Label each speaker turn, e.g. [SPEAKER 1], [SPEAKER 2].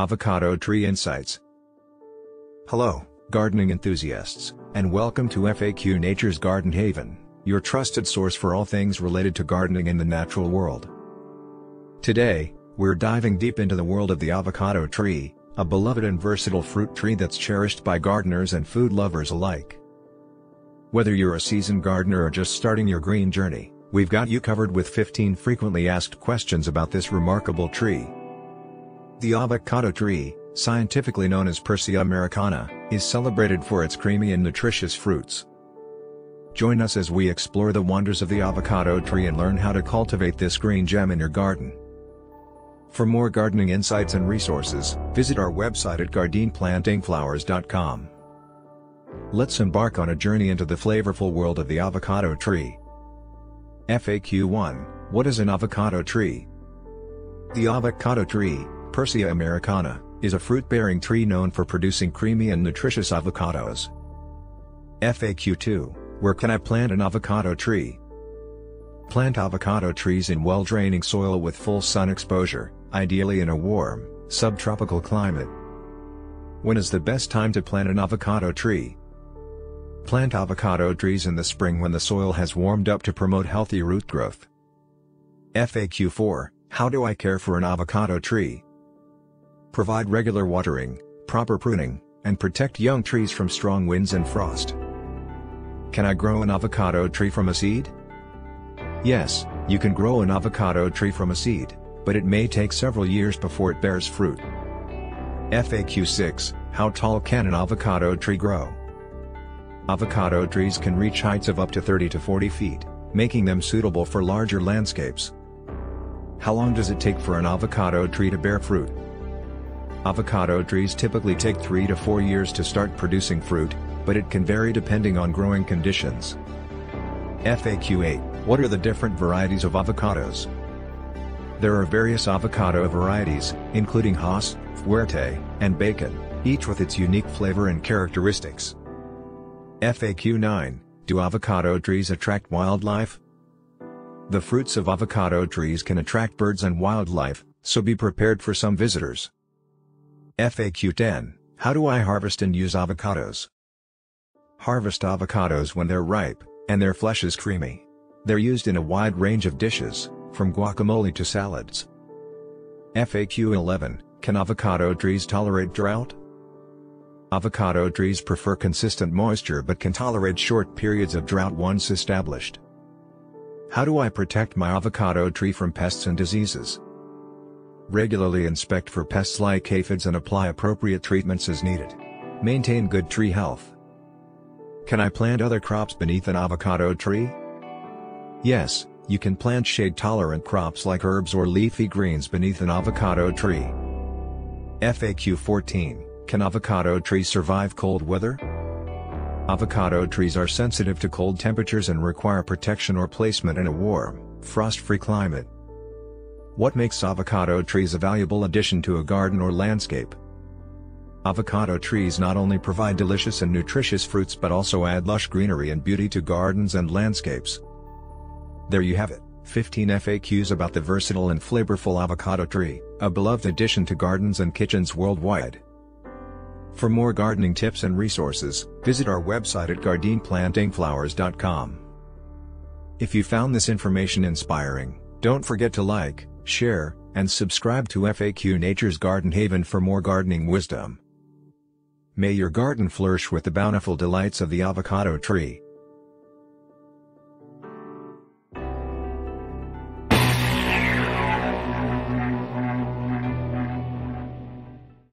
[SPEAKER 1] Avocado Tree Insights Hello, gardening enthusiasts, and welcome to FAQ Nature's Garden Haven, your trusted source for all things related to gardening in the natural world. Today, we're diving deep into the world of the avocado tree, a beloved and versatile fruit tree that's cherished by gardeners and food lovers alike. Whether you're a seasoned gardener or just starting your green journey, we've got you covered with 15 frequently asked questions about this remarkable tree. The avocado tree, scientifically known as Persea americana, is celebrated for its creamy and nutritious fruits. Join us as we explore the wonders of the avocado tree and learn how to cultivate this green gem in your garden. For more gardening insights and resources, visit our website at gardenplantingflowers.com. Let's embark on a journey into the flavorful world of the avocado tree. FAQ 1 What is an avocado tree? The avocado tree, Persea americana, is a fruit-bearing tree known for producing creamy and nutritious avocados. FAQ 2, where can I plant an avocado tree? Plant avocado trees in well-draining soil with full sun exposure, ideally in a warm, subtropical climate. When is the best time to plant an avocado tree? Plant avocado trees in the spring when the soil has warmed up to promote healthy root growth. FAQ 4, how do I care for an avocado tree? Provide regular watering, proper pruning, and protect young trees from strong winds and frost. Can I grow an avocado tree from a seed? Yes, you can grow an avocado tree from a seed, but it may take several years before it bears fruit. FAQ 6, how tall can an avocado tree grow? Avocado trees can reach heights of up to 30 to 40 feet, making them suitable for larger landscapes. How long does it take for an avocado tree to bear fruit? Avocado trees typically take 3 to 4 years to start producing fruit, but it can vary depending on growing conditions. FAQ 8 What are the different varieties of avocados? There are various avocado varieties, including Hass, Fuerte, and Bacon, each with its unique flavor and characteristics. FAQ 9 Do avocado trees attract wildlife? The fruits of avocado trees can attract birds and wildlife, so be prepared for some visitors. FAQ 10 How do I harvest and use avocados? Harvest avocados when they're ripe, and their flesh is creamy. They're used in a wide range of dishes, from guacamole to salads. FAQ 11 Can avocado trees tolerate drought? Avocado trees prefer consistent moisture but can tolerate short periods of drought once established. How do I protect my avocado tree from pests and diseases? Regularly inspect for pests like aphids and apply appropriate treatments as needed. Maintain good tree health. Can I plant other crops beneath an avocado tree? Yes, you can plant shade-tolerant crops like herbs or leafy greens beneath an avocado tree. FAQ 14, can avocado trees survive cold weather? Avocado trees are sensitive to cold temperatures and require protection or placement in a warm, frost-free climate. What makes avocado trees a valuable addition to a garden or landscape? Avocado trees not only provide delicious and nutritious fruits but also add lush greenery and beauty to gardens and landscapes. There you have it, 15 FAQs about the versatile and flavorful avocado tree, a beloved addition to gardens and kitchens worldwide. For more gardening tips and resources, visit our website at gardenplantingflowers.com. If you found this information inspiring, don't forget to like, share, and subscribe to FAQ Nature's Garden Haven for more gardening wisdom. May your garden flourish with the bountiful delights of the avocado tree.